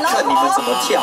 看你们怎么跳。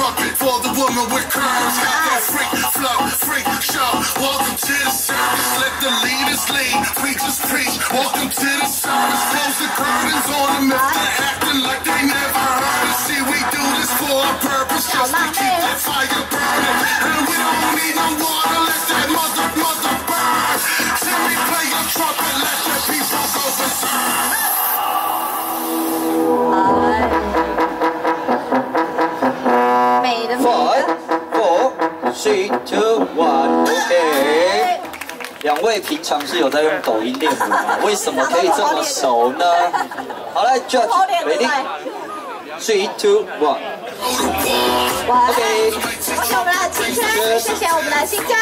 trumpet for the woman with curves. Got that freak flow, freak show. Welcome to the service. Let the leaders lead. Preachers preach. Welcome to the service. Close the curtains on them if they're acting like they never heard us. See, we do this for a purpose, just to keep that fire burning. And we don't three, two, one, OK。两位平常是有在用抖音练舞吗？为什么可以这么熟呢？好来好，Judge，脸对不 ready, 对？three, two, one。哇 OK 恭喜我们的青春，谢谢我们的新家。